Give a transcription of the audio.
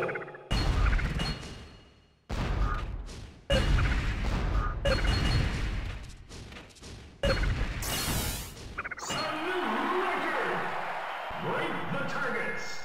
Break the targets!